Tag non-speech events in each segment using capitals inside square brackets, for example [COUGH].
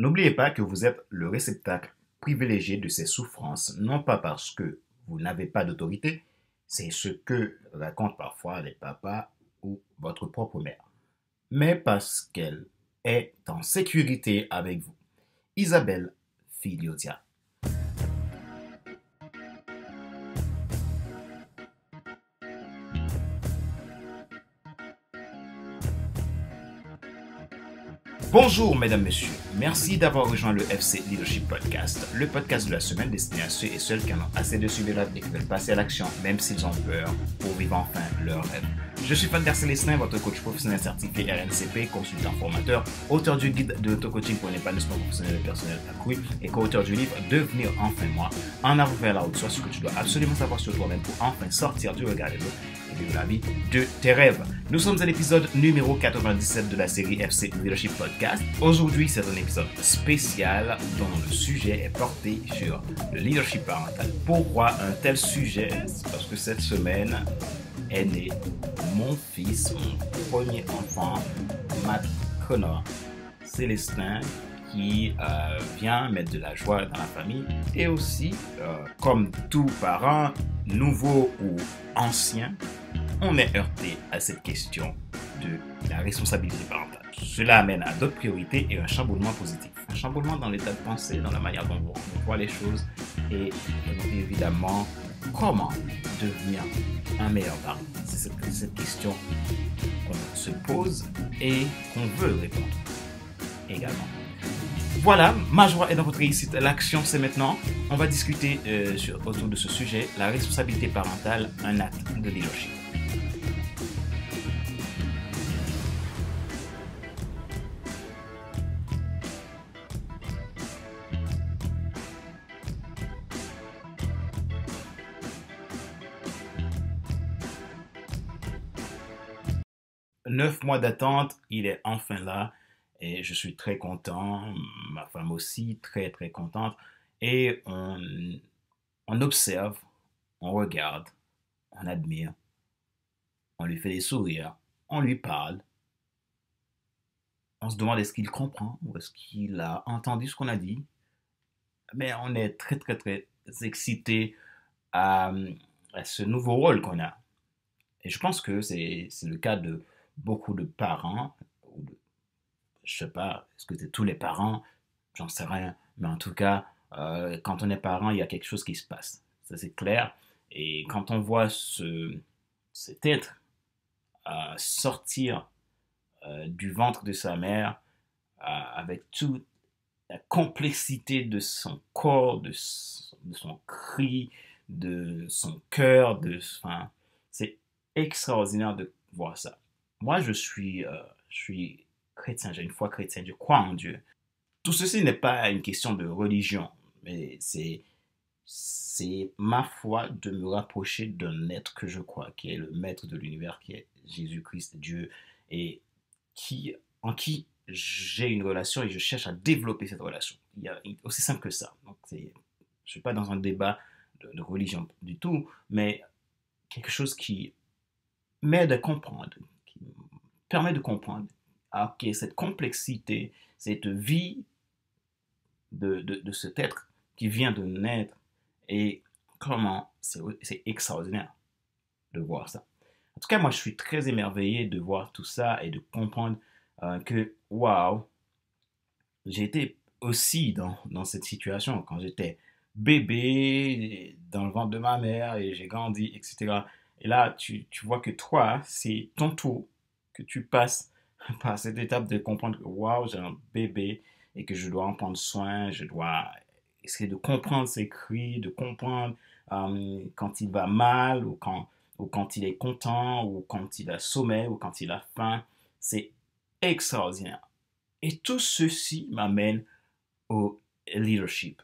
N'oubliez pas que vous êtes le réceptacle privilégié de ces souffrances, non pas parce que vous n'avez pas d'autorité, c'est ce que racontent parfois les papas ou votre propre mère, mais parce qu'elle est en sécurité avec vous. Isabelle Filiotia. Bonjour mesdames, messieurs. Merci d'avoir rejoint le FC Leadership Podcast, le podcast de la semaine destiné à ceux et celles qui en ont assez de suivre la et qui veulent passer à l'action, même s'ils ont peur, pour vivre enfin leur rêve. Je suis Pander Célestin, votre coach professionnel certifié RNCP, consultant formateur, auteur du guide de l'auto-coaching pour un épanouissement professionnel et personnel accru et co-auteur du livre Devenir enfin moi, en avant vers la haute, soit ce que tu dois absolument savoir sur toi-même pour enfin sortir du regard des autres vivre la vie de tes rêves. Nous sommes à l'épisode numéro 97 de la série FC Leadership Podcast. Aujourd'hui, c'est un épisode spécial dont le sujet est porté sur le leadership parental. Pourquoi un tel sujet? Parce que cette semaine, est né mon fils, mon premier enfant, Matt Connor Célestin, qui euh, vient mettre de la joie dans la famille et aussi, euh, comme tout parent, nouveau ou ancien, on est heurté à cette question de la responsabilité parentale. Cela amène à d'autres priorités et un chamboulement positif. Un chamboulement dans l'état de pensée, dans la manière dont on voit les choses et évidemment comment devenir un meilleur parent C'est cette, question qu'on se pose et qu'on veut répondre également. Voilà, ma joie et notre réussite. L'action, c'est maintenant. On va discuter euh, autour de ce sujet, la responsabilité parentale, un acte de leadership. neuf mois d'attente, il est enfin là et je suis très content, ma femme aussi très très contente. Et on, on observe, on regarde, on admire, on lui fait des sourires, on lui parle, on se demande est-ce qu'il comprend ou est-ce qu'il a entendu ce qu'on a dit, mais on est très très très excité à, à ce nouveau rôle qu'on a. Et je pense que c'est le cas de beaucoup de parents, je sais pas, est-ce que c'est tous les parents, j'en sais rien, mais en tout cas, euh, quand on est parent, il y a quelque chose qui se passe. Ça, c'est clair. Et quand on voit ce, cet être euh, sortir euh, du ventre de sa mère avec toute la complexité de son corps, de, de son cri, de son cœur, de, enfin, c'est extraordinaire de voir ça moi, je suis, je suis chrétien, j'ai une foi chrétienne, je crois en Dieu. Tout ceci n'est pas une question de religion, mais c'est, c'est ma foi de me rapprocher d'un être que je crois, qui est le maître de l'univers, qui est Jésus-Christ, Dieu, et qui, en qui j'ai une relation et je cherche à développer cette relation. Il y a aussi simple que ça. Donc, je ne suis pas dans un débat de, de religion du tout, mais quelque chose qui m'aide à comprendre, permet de comprendre ah, ok, cette complexité, cette vie de, de, cet être qui vient de naître et comment c'est extraordinaire de voir ça. En tout cas, moi, je suis très émerveillé de voir tout ça et de comprendre euh, que, waouh, j'ai été aussi dans, dans cette situation quand j'étais bébé dans le ventre de ma mère et j'ai grandi, etc. Et là, tu, tu vois que toi, c'est ton tour que tu passes [LAUGHS] par cette étape de comprendre que waouh, j'ai un bébé et que je dois en prendre soin, je dois essayer de comprendre ses cris, de comprendre euh, quand il va mal ou quand, ou quand il est content ou quand il a sommeil ou quand il a faim. C'est extraordinaire. Et tout ceci m'amène au leadership.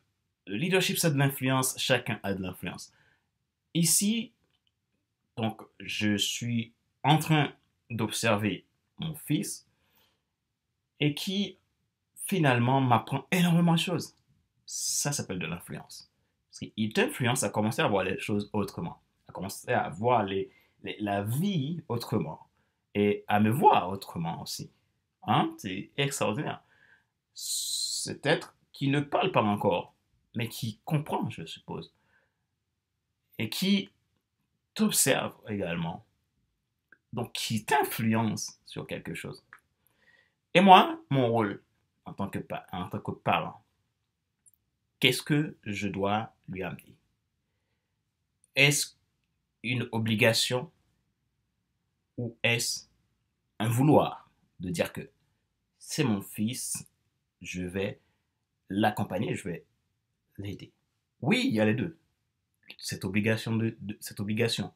Le leadership, c'est de l'influence. Chacun a de l'influence. Ici, donc, je suis en train d'observer mon fils et qui finalement m'apprend énormément de choses. Ça s'appelle de l'influence. Il t'influence à commencer à voir les choses autrement, à commencer à voir la vie autrement et à me voir autrement aussi. Hein? C'est extraordinaire. cet être qui ne parle pas encore, mais qui comprend, je suppose, et qui t'observe également, donc qui t'influence sur quelque chose. Et moi, mon rôle en tant que, parent, qu'est-ce que je dois lui amener? Est-ce une obligation ou est-ce un vouloir de dire que c'est mon fils, je vais l'accompagner, je vais l'aider? Oui, il y a les deux. Cette obligation, cette obligation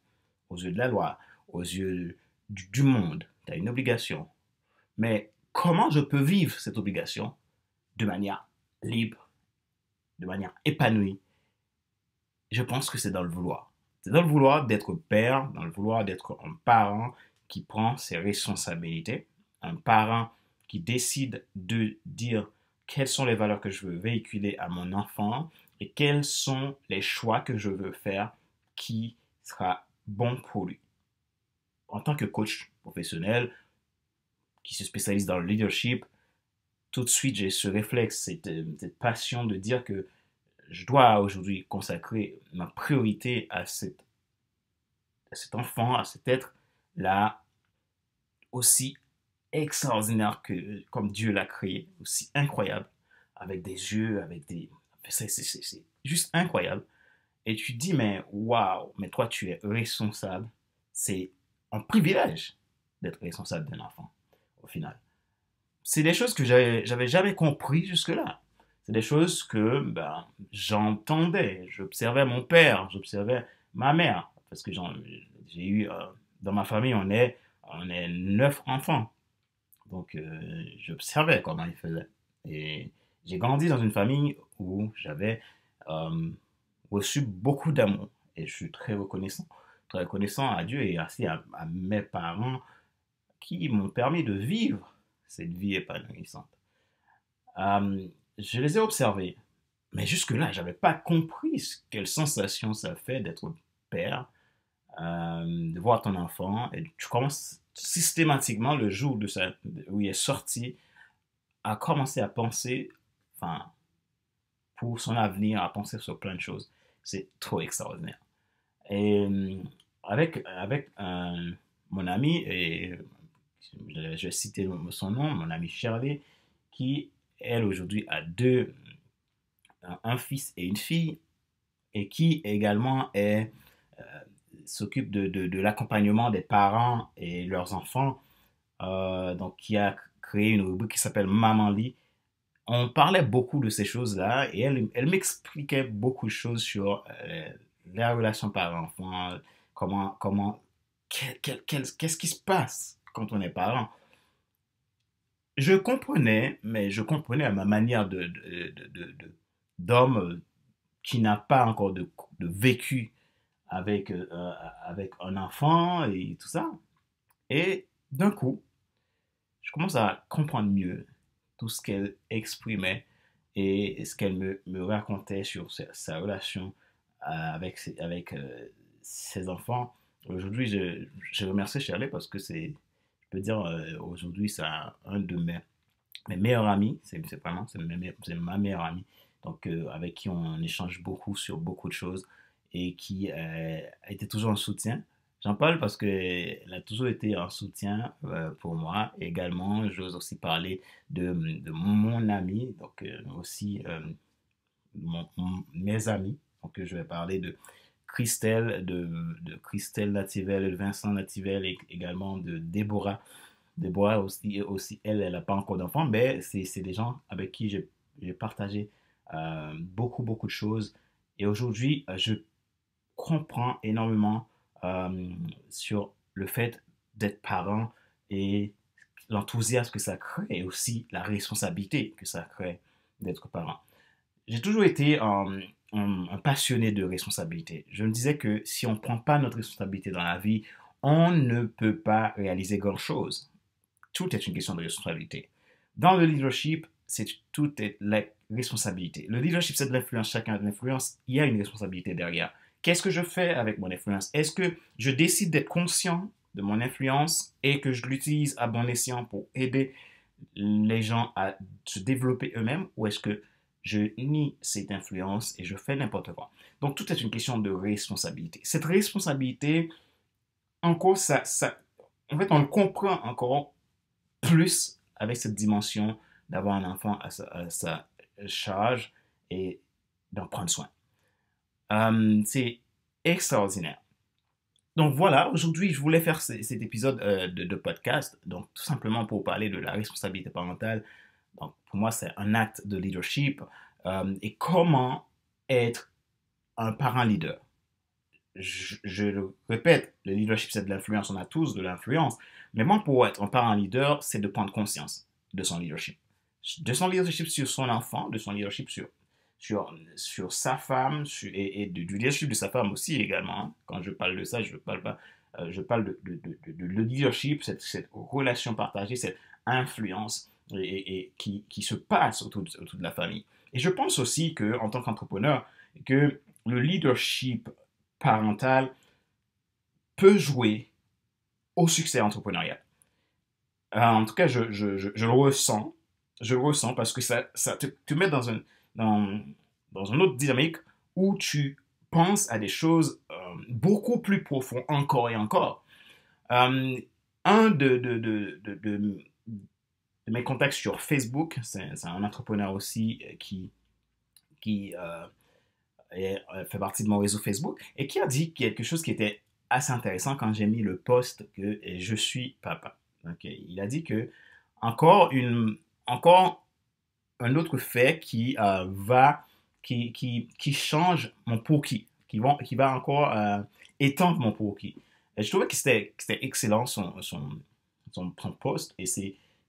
aux yeux de la loi, aux yeux du, monde, tu as une obligation. Mais comment je peux vivre cette obligation de manière libre, de manière épanouie? Je pense que c'est dans le vouloir. C'est dans le vouloir d'être père, dans le vouloir d'être un parent qui prend ses responsabilités, un parent qui décide de dire quelles sont les valeurs que je veux véhiculer à mon enfant et quels sont les choix que je veux faire qui sera bon pour lui. En tant que coach professionnel qui se spécialise dans le leadership, tout de suite j'ai ce réflexe, cette, cette, passion de dire que je dois aujourd'hui consacrer ma priorité à, à cet enfant, à cet être-là, aussi extraordinaire que comme Dieu l'a créé, aussi incroyable, avec des yeux, avec des... C'est juste incroyable. Et tu dis, mais waouh, mais toi tu es responsable. C'est un privilège d'être responsable d'un enfant, au final. C'est des choses que j'avais jamais compris jusque-là. C'est des choses que ben, j'entendais. J'observais mon père, j'observais ma mère. Parce que j'ai eu, euh, dans ma famille, on est, on est neuf enfants. Donc, euh, j'observais comment il faisait. Et j'ai grandi dans une famille où j'avais euh, reçu beaucoup d'amour. Et je suis très reconnaissant. Très reconnaissant à Dieu et aussi à, mes parents qui m'ont permis de vivre cette vie épanouissante. Euh, je les ai observés. Mais jusque-là, je n'avais pas compris quelle sensation ça fait d'être père, de voir ton enfant. Et tu commences systématiquement, le jour où il est sorti, a commencé à penser, enfin, pour son avenir, à penser sur plein de choses. C'est trop extraordinaire. Et euh, avec, avec mon ami, et je vais citer son nom, mon ami Shirley, qui, elle, aujourd'hui, a deux, un fils et une fille, et qui également est euh, s'occupe de, de, l'accompagnement des parents et leurs enfants, euh, donc qui a créé une rubrique qui s'appelle Maman Lit. On parlait beaucoup de ces choses-là et elle, elle m'expliquait beaucoup de choses sur euh, la relation parent-enfant, comment, comment, qu'est-ce qui se passe quand on est parent? Je comprenais, mais je comprenais à ma manière de, d'homme qui n'a pas encore de, de vécu avec, euh, avec un enfant et tout ça. Et d'un coup, je commence à comprendre mieux tout ce qu'elle exprimait et ce qu'elle me, me, racontait sur sa, relation euh, avec, avec euh, ses enfants. Aujourd'hui, je, je, remercie Shirley parce que c'est, je peux dire, aujourd'hui, c'est un, de mes, mes meilleurs amis. C'est vraiment, c'est ma meilleure amie. Donc, avec qui on échange beaucoup sur beaucoup de choses et qui euh, a été toujours en soutien. J'en parle parce qu'elle a toujours été en soutien euh, pour moi. Également, j'ose aussi parler de, de, mon ami, donc euh, aussi mes amis. Donc, je vais parler de Christelle, de, Christelle Nativel, de Vincent Nativel et également de Déborah. Déborah aussi, aussi elle, elle n'a pas encore d'enfant, mais c'est des gens avec qui j'ai partagé beaucoup, beaucoup de choses. Et aujourd'hui, je comprend énormément euh, sur le fait d'être parent et l'enthousiasme que ça crée et aussi la responsabilité que ça crée d'être parent. J'ai toujours été passionné de responsabilité. Je me disais que si on ne prend pas notre responsabilité dans la vie, on ne peut pas réaliser grand-chose. Tout est une question de responsabilité. Dans le leadership, c'est tout est la responsabilité. Le leadership, c'est de l'influence. Chacun a de l'influence. Il y a une responsabilité derrière. Qu'est-ce que je fais avec mon influence? Est-ce que je décide d'être conscient de mon influence et que je l'utilise à bon escient pour aider les gens à se développer eux-mêmes? Ou est-ce que je nie cette influence et je fais n'importe quoi. Donc tout est une question de responsabilité. Cette responsabilité, encore, ça, ça, en fait, on comprend encore plus avec cette dimension d'avoir un enfant à sa, charge et d'en prendre soin. Euh, c'est extraordinaire. Donc voilà, aujourd'hui, je voulais faire cet épisode euh, de, de, podcast, donc tout simplement pour parler de la responsabilité parentale. Donc pour moi, c'est un acte de leadership euh, et comment être un parent leader? Je, le répète, le leadership, c'est de l'influence, on a tous de l'influence, mais moi, pour être un parent leader, c'est de prendre conscience de son leadership. De son leadership sur son enfant, de son leadership sur sur, sur sa femme et, du leadership de sa femme aussi également. Hein. Quand je parle de ça, je parle pas, euh, je parle de, de, de, leadership, cette, relation partagée, cette influence et, qui, qui, se passe autour, autour, de la famille. Et je pense aussi que en tant qu'entrepreneur, que le leadership parental peut jouer au succès entrepreneurial. Euh, en tout cas, je, je, je, le ressens. Je le ressens parce que ça, ça te, te met dans un, dans, dans une autre dynamique où tu penses à des choses euh, beaucoup plus profondes encore et encore. Euh, un de, de, de, de, mes contacts sur Facebook, c'est un entrepreneur aussi qui, qui euh, fait partie de mon réseau Facebook et qui a dit quelque chose qui était assez intéressant quand j'ai mis le post que je suis papa. Il a dit que encore, une, encore un autre fait qui euh, va, qui, qui, qui, change mon pour qui, qui va, qui va encore euh, étendre mon pour qui. Je trouvais que c'était excellent son, son, son, post et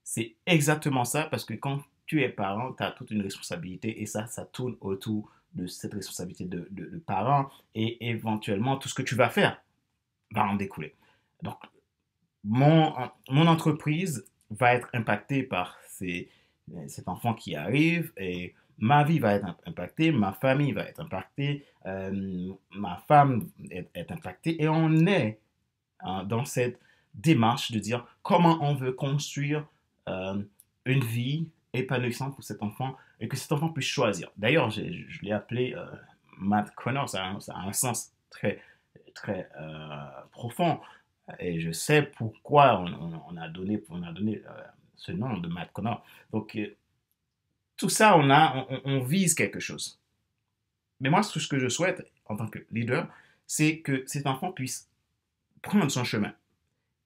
c'est exactement ça parce que quand tu es parent, tu as toute une responsabilité et ça, ça tourne autour de cette responsabilité de, de, parent et éventuellement tout ce que tu vas faire va en découler. Donc, mon, mon entreprise va être impactée par ces, cet enfant qui arrive et ma vie va être impactée, ma famille va être impactée, euh, ma femme est, impactée et on est hein, dans cette démarche de dire comment on veut construire euh, une vie épanouissante pour cet enfant et que cet enfant puisse choisir. D'ailleurs, je, l'ai appelé euh, Matt Connor, ça a, un sens très, très profond et je sais pourquoi on, a donné, on a donné ce nom de Matt Connor. Donc, euh, tout ça, on, a, on, vise quelque chose. Mais moi, ce que je souhaite en tant que leader, c'est que cet enfant puisse prendre son chemin.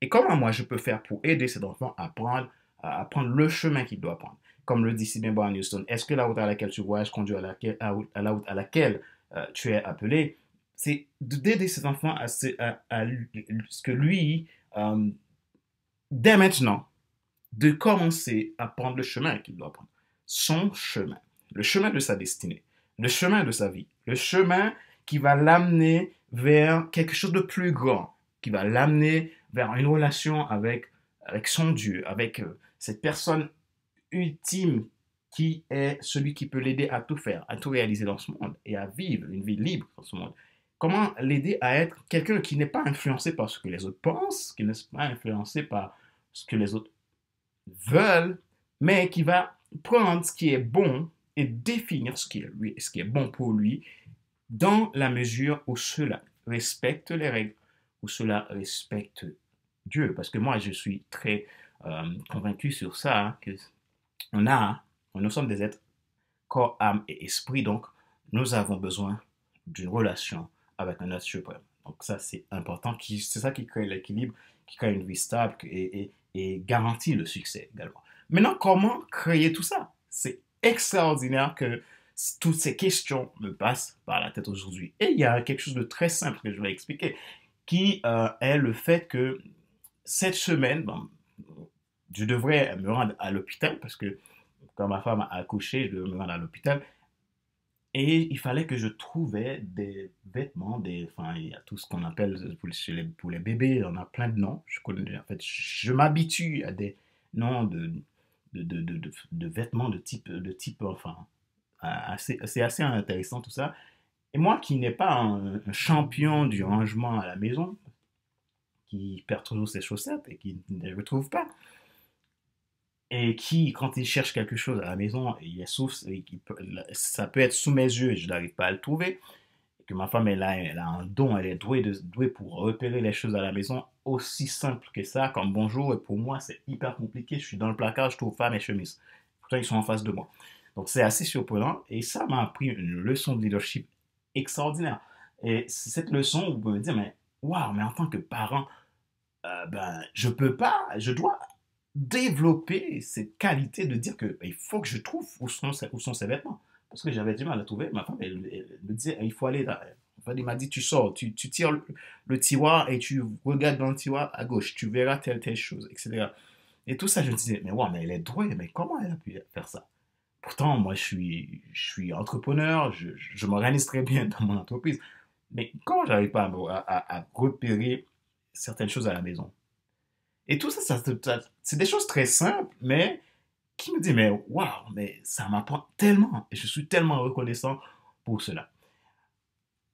Et comment moi je peux faire pour aider cet enfant à prendre, à prendre le chemin qu'il doit prendre. Comme le dit si bien Brian Houston, est-ce que la route à laquelle tu voyages conduit à, à, la route à laquelle euh, tu es appelé? C'est d'aider cet enfant à, ce que lui, euh, dès maintenant, de commencer à prendre le chemin qu'il doit prendre. Son chemin, le chemin de sa destinée, le chemin de sa vie, le chemin qui va l'amener vers quelque chose de plus grand, qui va l'amener vers une relation avec, avec son Dieu, avec euh, cette personne ultime qui est celui qui peut l'aider à tout faire, à tout réaliser dans ce monde et à vivre une vie libre dans ce monde. Comment l'aider à être quelqu'un qui n'est pas influencé par ce que les autres pensent, qui n'est pas influencé par ce que les autres veulent, mais qui va prendre ce qui est bon et définir ce qui est, lui, ce qui est bon pour lui dans la mesure où cela respecte les règles, où cela respecte Dieu. Parce que moi, je suis très euh, convaincu sur ça, hein, que on a, nous sommes des êtres corps, âme et esprit, donc nous avons besoin d'une relation avec un être suprême. Donc ça, c'est important. C'est ça qui crée l'équilibre, qui crée une vie stable et, et garantit le succès également. Maintenant, comment créer tout ça? C'est extraordinaire que toutes ces questions me passent par la tête aujourd'hui. Et il y a quelque chose de très simple que je vais expliquer, qui euh, est le fait que cette semaine, je devrais me rendre à l'hôpital parce que quand ma femme a accouché, je devais me rendre à l'hôpital. Et il fallait que je trouvais des vêtements, des, enfin, il y a tout ce qu'on appelle pour les, pour les bébés, on a plein de noms. Je, en fait, je m'habitue à des noms de, de, de, de, vêtements de type, de type enfin, c'est assez intéressant tout ça. Et moi qui n'ai pas un, champion du rangement à la maison, qui perd toujours ses chaussettes et qui ne les retrouve pas, et qui, quand il cherche quelque chose à la maison, il est sous, ça peut être sous mes yeux et je n'arrive pas à le trouver, que ma femme elle a, un don, elle est douée pour repérer les choses à la maison, aussi simple que ça, comme bonjour, et pour moi c'est hyper compliqué, je suis dans le placard, je trouve pas mes chemises. Pourtant ils sont en face de moi. Donc c'est assez surprenant, et ça m'a appris une leçon de leadership extraordinaire. Et cette leçon, vous pouvez me dire, mais waouh, mais en tant que parent, euh, ben, je peux pas, je dois développer cette qualité de dire que ben, il faut que je trouve où sont, où sont ces vêtements. Parce que j'avais du mal à trouver. Ma femme, elle, me disait, il faut aller là. elle m'a dit, tu sors, tu, tu tires le, tiroir et tu regardes dans le tiroir à gauche, tu verras telle, telle chose, etc. Et tout ça, je me disais, mais ouais, mais elle est douée, mais comment elle a pu faire ça? Pourtant, moi, je suis, je suis entrepreneur, je, je m'organise très bien [LAUGHS] dans mon entreprise. Mais comment j'arrive pas à, à, repérer certaines choses à la maison Et tout ça, ça, c'est des choses très simples, mais qui me dit, mais waouh, mais ça m'apprend tellement. Et je suis tellement reconnaissant pour cela.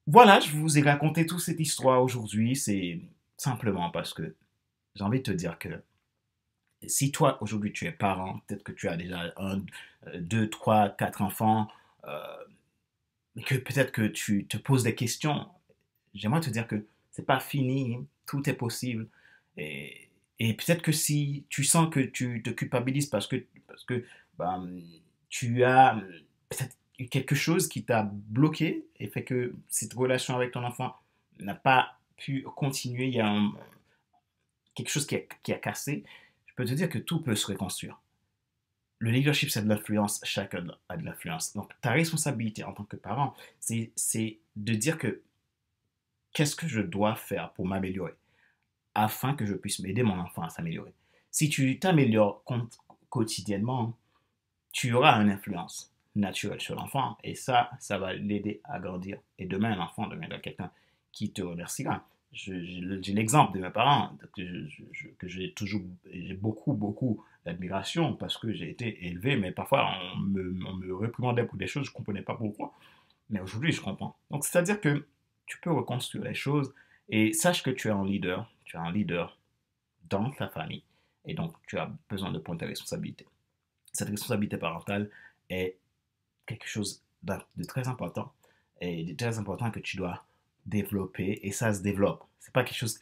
Voilà, je vous ai raconté toute cette histoire aujourd'hui. C'est simplement parce que j'ai envie de te dire que si toi, aujourd'hui, tu es parent, peut-être que tu as déjà un, deux, trois, quatre enfants, euh, que peut-être que tu te poses des questions, j'aimerais te dire que c'est pas fini, tout est possible. Et, et peut-être que si tu sens que tu te culpabilises parce que, parce que ben, tu as peut-être quelque chose qui t'a bloqué et fait que cette relation avec ton enfant n'a pas pu continuer, il y a quelque chose qui a, qui a cassé, je peux te dire que tout peut se reconstruire. Le leadership, c'est de l'influence, chacun a de l'influence. Donc, ta responsabilité en tant que parent, c'est de dire que qu'est-ce que je dois faire pour m'améliorer? Afin que je puisse m'aider mon enfant à s'améliorer. Si tu t'améliores quotidiennement, tu auras une influence naturelle sur l'enfant et ça, ça va l'aider à grandir. Et demain, l'enfant deviendra quelqu'un qui te remerciera j'ai l'exemple de mes parents que j'ai toujours j'ai beaucoup beaucoup d'admiration parce que j'ai été élevé mais parfois on me, on me, réprimandait pour des choses je ne comprenais pas pourquoi mais aujourd'hui je comprends donc c'est à dire que tu peux reconstruire les choses et sache que tu es un leader tu es un leader dans ta famille et donc tu as besoin de prendre tes responsabilités cette responsabilité parentale est quelque chose de très important et de très important que tu dois développer et ça se développe. C'est pas quelque chose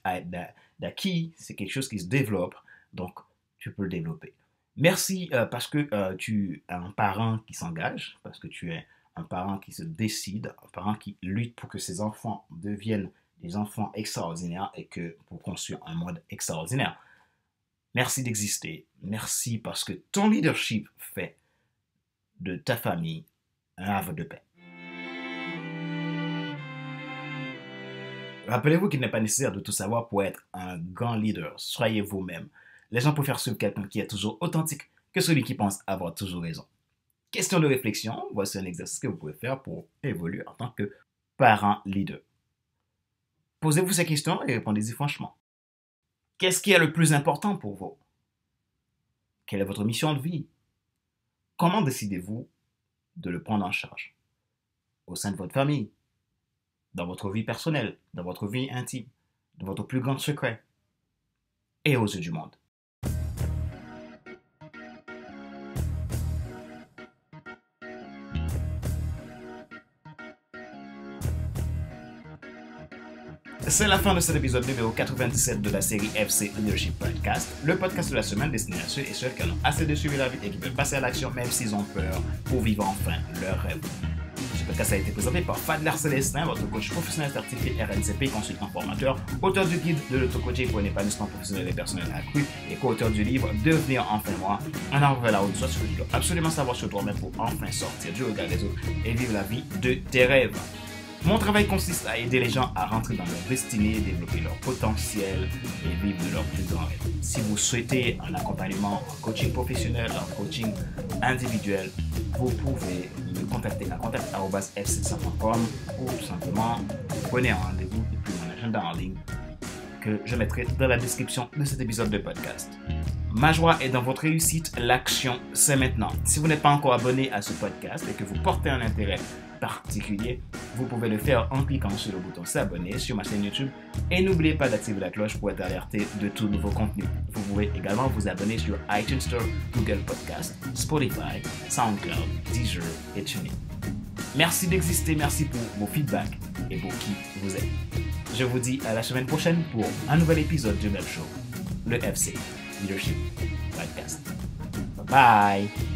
d'acquis, c'est quelque chose qui se développe. Donc, tu peux le développer. Merci euh, parce que euh, tu es un parent qui s'engage, parce que tu es un parent qui se décide, un parent qui lutte pour que ses enfants deviennent des enfants extraordinaires et que pour construire un monde extraordinaire. Merci d'exister. Merci parce que ton leadership fait de ta famille un havre de paix. Rappelez-vous qu'il n'est pas nécessaire de tout savoir pour être un grand leader. Soyez vous-même. Les gens préfèrent suivre quelqu'un qui est toujours authentique que celui qui pense avoir toujours raison. Question de réflexion, voici un exercice que vous pouvez faire pour évoluer en tant que parent leader. Posez-vous ces questions et répondez-y franchement. Qu'est-ce qui est le plus important pour vous? Quelle est votre mission de vie? Comment décidez-vous de le prendre en charge? Au sein de votre famille, dans votre vie personnelle, dans votre vie intime, dans votre plus grand secret et aux yeux du monde. C'est la fin de cet épisode numéro 97 de la série FC Leadership Podcast, le podcast de la semaine destiné à ceux et celles qui ont assez de suivre la vie et qui veulent passer à l'action même s'ils ont peur pour vivre enfin leur rêve. Ce podcast a été présenté par Fadler Célestin, votre coach professionnel certifié RNCP, consultant formateur, auteur du guide de l'auto-coaching pour un épanouissement professionnel et personnel accru et co-auteur du livre Devenir enfin moi, un arbre vers la haute, soit ce que tu dois absolument savoir sur toi-même pour enfin sortir du regard des autres et vivre la vie de tes rêves. Mon travail consiste à aider les gens à rentrer dans leur destinée, développer leur potentiel et vivre de leur plus grand rêve. Si vous souhaitez un accompagnement en coaching professionnel, en coaching individuel, vous pouvez me contacter à contact.fc5.com ou tout simplement prenez un rendez-vous depuis mon agenda en ligne que je mettrai dans la description de cet épisode de podcast. Ma joie est dans votre réussite. L'action, c'est maintenant. Si vous n'êtes pas encore abonné à ce podcast et que vous portez un intérêt particulier, vous pouvez le faire en cliquant sur le bouton s'abonner sur ma chaîne YouTube et n'oubliez pas d'activer la cloche pour être alerté de tout nouveau contenu. Vous pouvez également vous abonner sur iTunes Store, Google Podcast, Spotify, SoundCloud, Deezer et TuneIn. Merci d'exister, merci pour vos feedbacks et pour qui vous êtes. Je vous dis à la semaine prochaine pour un nouvel épisode du Même Show, le FC Leadership Podcast. Bye bye!